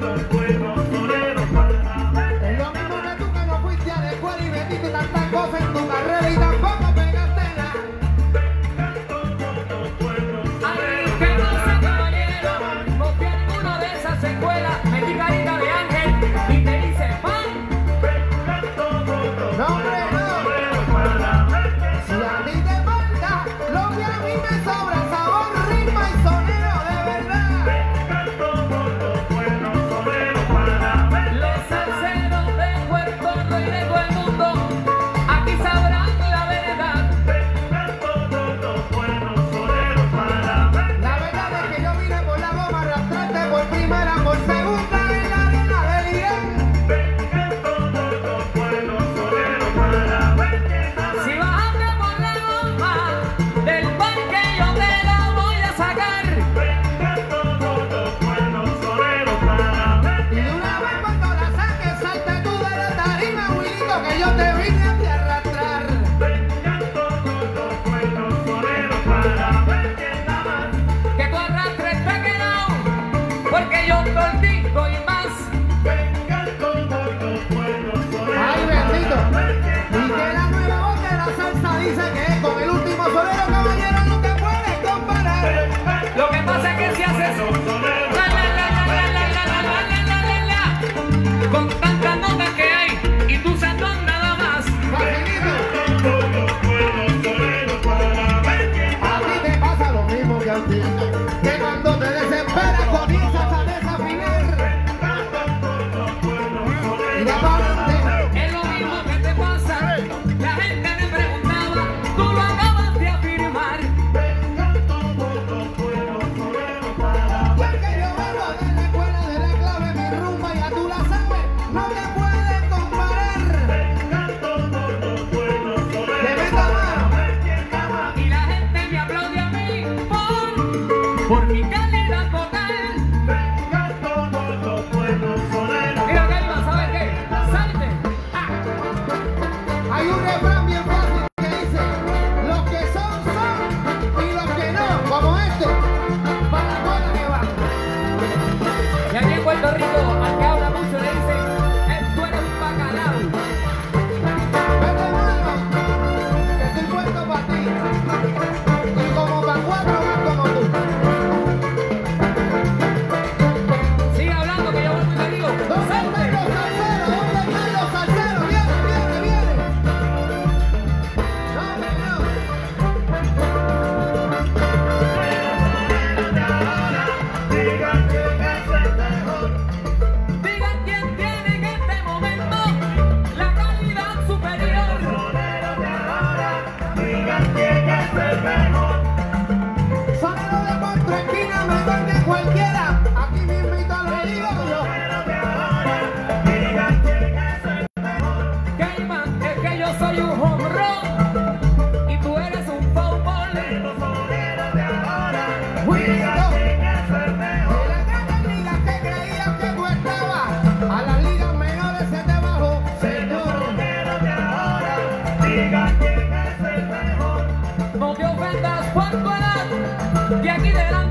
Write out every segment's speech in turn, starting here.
the. Yeah. Por, mi Y aquí delante.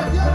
Y